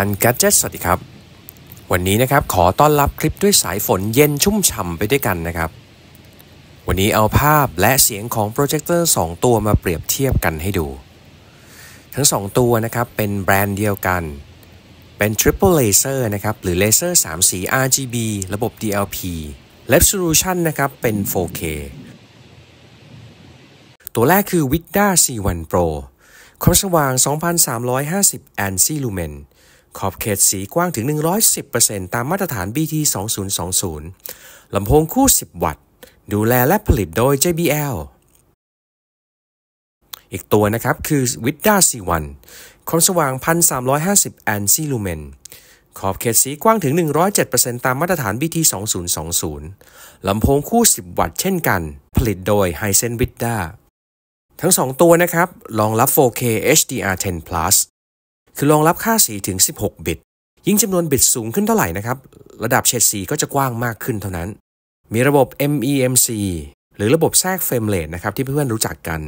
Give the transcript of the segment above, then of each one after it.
ชัน Gadget สวัสดีครับ วันนี้นะครับขอต้อนรับคลิปด้วยสายฝนเย็นชุ่มฉ่ำไปด้วยกันนะครับ วันนี้เอาภาพและเสียงของโปรเจคเตอร์2ตัวมาเปรียบเทียบกันให้ดู ทั้ง 2 ตัวนะครับเป็นแบรนด์เดียวกัน เป็น Triple Laser นะครับหรือเลเซอร์3สี RGB ระบบ DLP Resolution นะครับเป็น 4K ตัวแรกคือ Vidda C1 Pro ความสว่าง 2,350 ANSI lumen ขอบเขตสีกว้างถึง 110%ตามมาตรฐาน BT 2020 ลำโพงคู่ 10 วัตต์ ดูแลและผลิตโดย JBL อีกตัวนะครับคือ Vida C1 ความสว่าง 1,350 ANSI lumen ขอบเขตสีกว้างถึง 107%ตามมาตรฐาน BT 2020 ลำโพงคู่ 10 วัตต์เช่นกัน ผลิตโดย Hisense Vida ทั้ง 2 ตัวนะครับรองรับ 4K HDR10 Plus คือรองรับค่าสีถึง 16 บิต ยิ่งจำนวนบิตสูงขึ้นเท่าไหร่นะครับ ระดับเฉดสีก็จะกว้างมากขึ้นเท่านั้น มีระบบ MEMC หรือระบบแทรกเฟรมเรทนะครับที่เพื่อนๆรู้จักกัน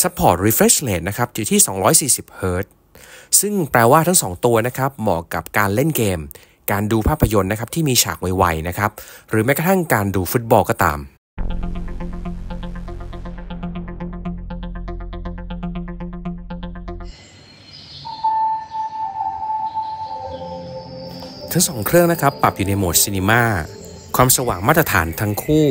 Support Refresh Rate นะครับอยู่ที่ 240 Hz ซึ่งแปลว่าทั้ง 2 ตัวนะครับเหมาะกับการเล่นเกม การดูภาพยนตร์นะครับที่มีฉากไวๆนะครับหรือแม้กระทั่งการดูฟุตบอลก็ตาม ทั้งสองเครื่องนะครับ ปรับอยู่ในโหมดซีนีมาความสว่างมาตรฐานทั้งคู่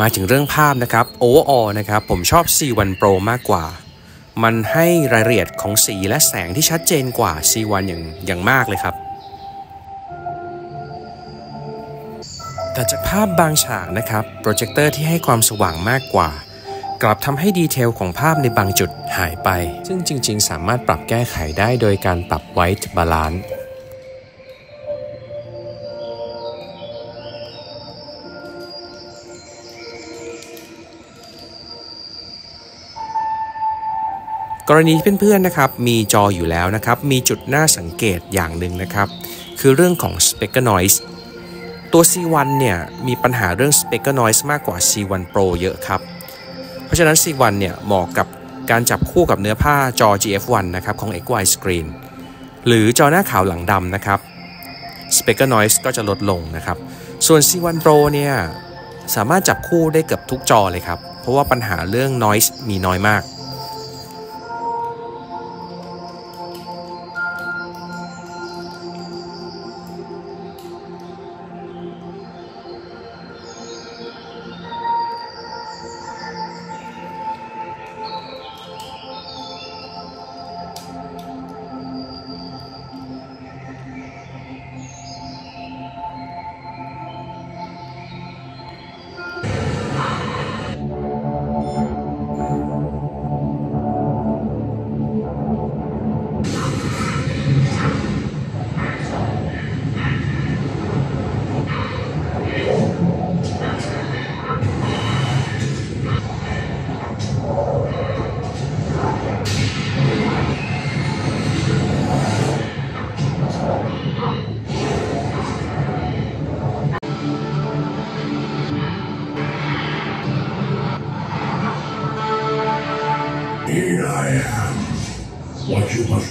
มาถึงเรื่องภาพนะครับ overall นะครับ ผมชอบ C1 Pro มากกว่า มันให้รายละเอียดของสีและแสงที่ชัดเจนกว่า C1 อย่างอย่างมากเลยครับ แต่จากภาพบางฉากนะครับโปรเจคเตอร์ที่ให้ความสว่างมากกว่า กลับทำให้ detail ของภาพในบางจุดหายไป ซึ่งจริง ๆ สามารถปรับแก้ไขได้โดยการปรับ white balance กรณีที่เพื่อนๆนะครับมีจออยู่แล้วนะครับมีจุดน่าสังเกตอย่างหนึ่งนะครับ คือเรื่องของ speaker noise ตัว C1 เนี่ยมีปัญหาเรื่อง speaker noise มากกว่า C1 Pro เยอะครับ เพราะฉะนั้น C1 เนี่ยเหมาะกับการจับคู่กับเนื้อผ้าจอ GF1 นะครับของ XY Screen หรือจอหน้าขาวหลังดำนะครับ speaker noise ก็จะลดลงนะครับ ส่วน C1 Pro เนี่ยสามารถจับคู่ได้เกือบทุกจอเลยครับ เพราะว่าปัญหาเรื่อง noise มีน้อยมาก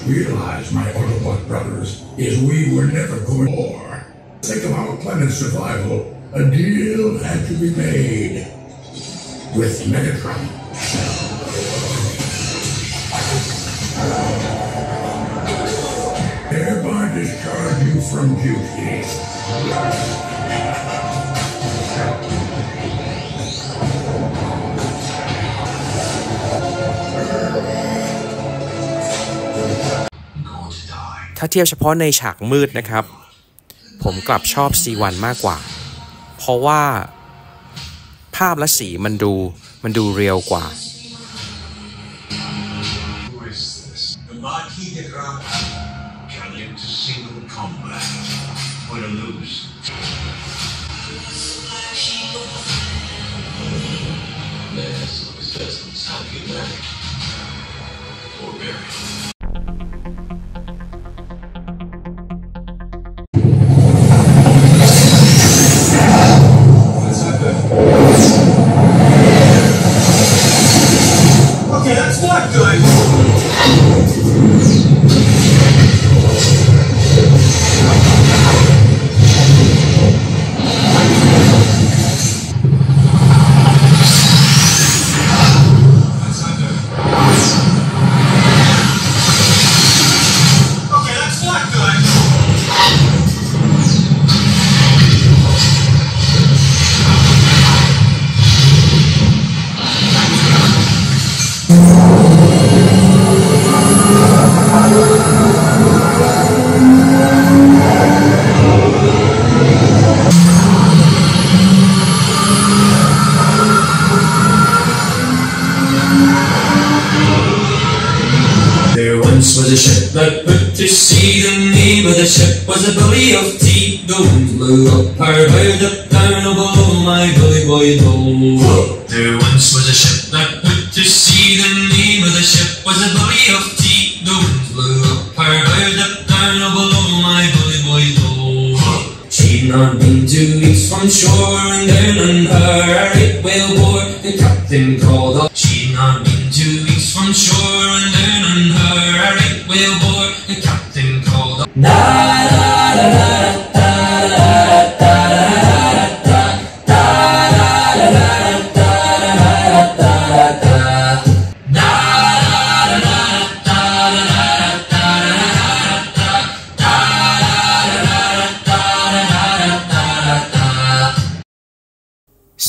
realize, my Autobot brothers, is we were never going to war. Think of our planet's survival. A deal had to be made with Megatron. Thereby discharge you from duty. ถ้าเทียบเฉพาะในฉากมืดนะครับ ผมกลับชอบ C1 มากกว่า เพราะว่าภาพและสีมันดูมันดูเรียวกว่า Their success is calculated. Okay, that put to sea. The name of the ship was a belly of tea. The wind blew up her bow, up down, below my bully boy low. There once was a ship that put to sea. The name of the ship was a belly of tea. The wind blew up her bow, up down, below my bully boy low. She'd not been two weeks from shore, and down on her a right whale bore. The captain called up. She'd not been two weeks from shore, a right whale bore. The captain called up.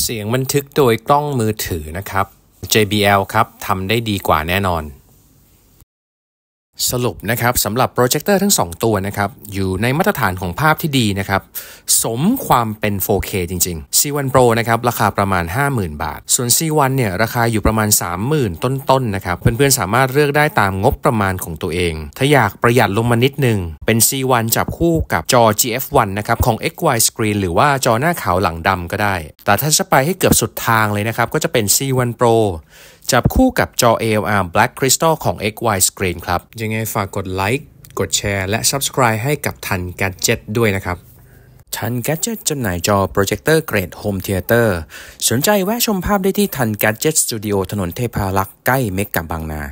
เสียงบันทึกโดยกล้องมือถือนะครับ JBL ครับทำได้ดีกว่าแน่นอน สรุปนะครับสำหรับโปรเจคเตอร์ทั้ง 2 ตัวนะครับอยู่ในมาตรฐานของภาพที่ดีนะครับสมความเป็น 4K จริง ๆ C1 Pro นะครับราคาประมาณ 50,000 บาท ส่วน C1 เนี่ยราคาอยู่ประมาณ 30,000 ต้นๆนะครับเพื่อนๆ สามารถเลือกได้ตามงบประมาณของตัวเอง ถ้าอยากประหยัดลงมานิดนึง เป็น C1 จับคู่กับจอ GF1 นะครับของ XY Screen หรือว่าจอหน้าขาวหลังดำก็ได้ แต่ถ้าจะไปให้เกือบสุดทางเลยนะครับก็จะเป็น C1 Pro จับคู่กับจอ ALR Black Crystal ของ XY Screen ครับ ยังไงฝากกดไลค์กดแชร์และ Subscribe ให้กับทัน Gadget ด้วยนะครับทัน Gadget จำหน่ายจอโปรเจคเตอร์เกรด Home Theater สนใจแวะชมภาพได้ที่ทัน Gadget Studio ถนนเทพารักษ์ใกล้เมกะบางนา